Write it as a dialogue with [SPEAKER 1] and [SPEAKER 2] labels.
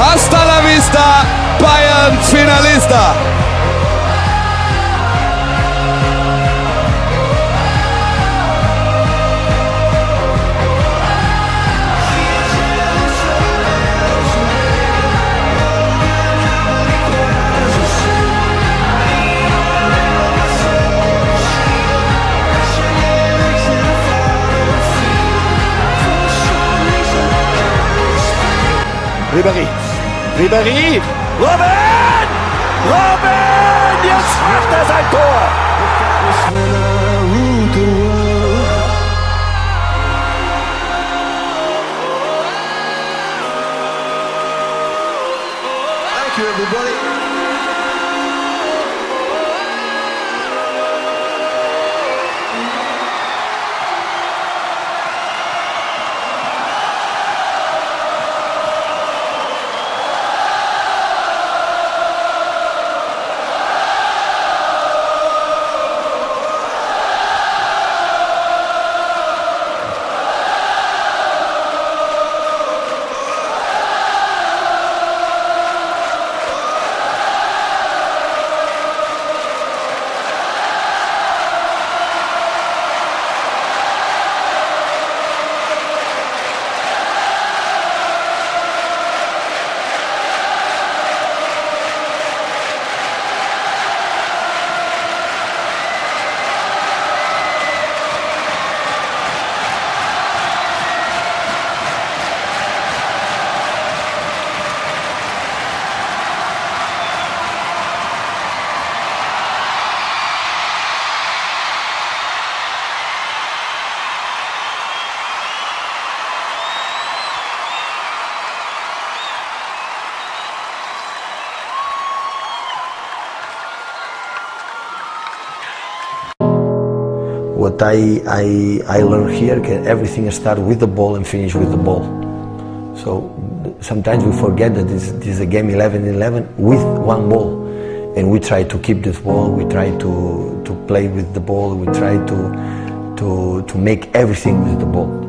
[SPEAKER 1] Finalista, Bayern Finalista.
[SPEAKER 2] Ribéry. Ribéry. Robin! Robin! Jetzt macht er sein Tor!
[SPEAKER 3] I, I, I learned here, can everything start with the ball and finish with the ball. So sometimes we forget that this, this is a game 11 11 with one ball. And we try to keep this ball, we try to, to play with the ball, we try to, to, to make everything with the ball.